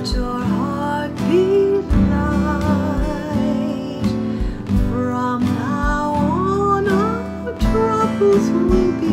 let your heart be light. From now on, our troubles will be.